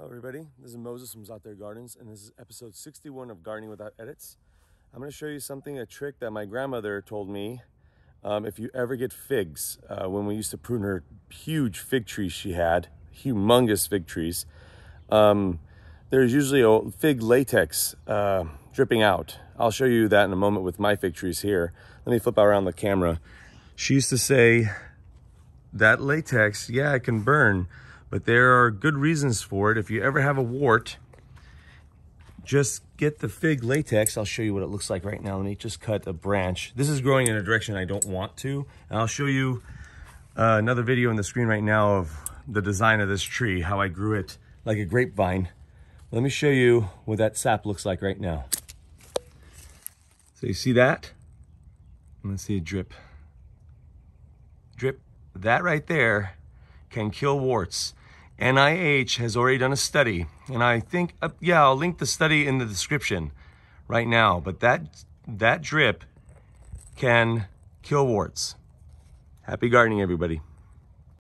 Hello everybody, this is Moses from Zaatar Gardens and this is episode 61 of Gardening Without Edits. I'm going to show you something, a trick that my grandmother told me um, if you ever get figs. Uh, when we used to prune her huge fig trees she had, humongous fig trees, um, there's usually a fig latex uh, dripping out. I'll show you that in a moment with my fig trees here. Let me flip around the camera. She used to say that latex, yeah, it can burn, but there are good reasons for it. If you ever have a wart, just get the fig latex. I'll show you what it looks like right now. Let me just cut a branch. This is growing in a direction I don't want to. And I'll show you uh, another video on the screen right now of the design of this tree, how I grew it like a grapevine. Let me show you what that sap looks like right now. So you see that? Let's see a drip. Drip. That right there can kill warts. NIH has already done a study, and I think, uh, yeah, I'll link the study in the description right now, but that, that drip can kill warts. Happy gardening, everybody.